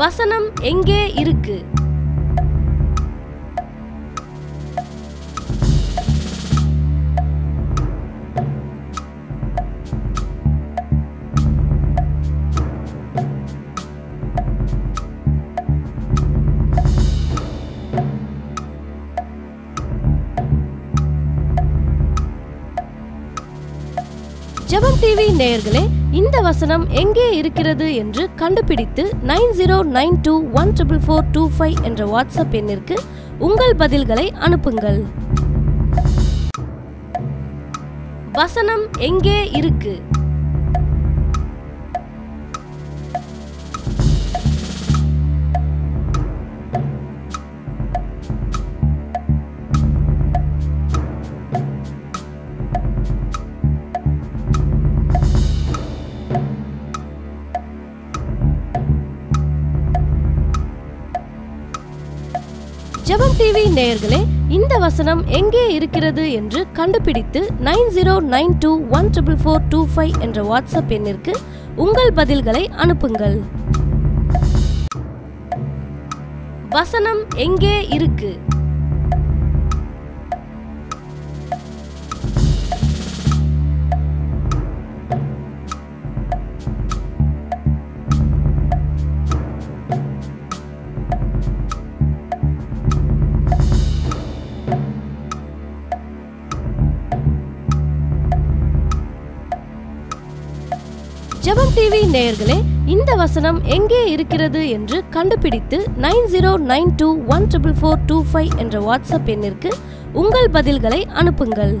வசனம் எங்கே இருக்கு? ஜெபம் டிவி நேயர்களே இந்த வசனம் எங்கே இருக்கிறது என்று கண்டுபிடித்து nine zero nine two one triple four two five என்ற வாட்ஸ்அப் எண்ணிற்கு உங்கள் பதில்களை அனுப்புங்கள். வசனம் எங்கே இருக்கு? ஜெபம் டிவி நேயர்களே இந்த வசனம் எங்கே இருக்கிறது என்று கண்டுபிடித்து nine zero nine two one triple four two five என்ற வாட்ஸ்அப் எண்ணிற்கு உங்கள் பதில்களை அனுப்புங்கள். வசனம் எங்கே இருக்கு? ஜெபம் டிவி நேயர்களே இந்த வசனம் எங்கே இருக்கிறது என்று கண்டுபிடித்து nine zero nine two one triple four two five என்ற வாட்ஸ்அப் எண்ணிற்கு உங்கள் பதில்களை அனுப்புங்கள்.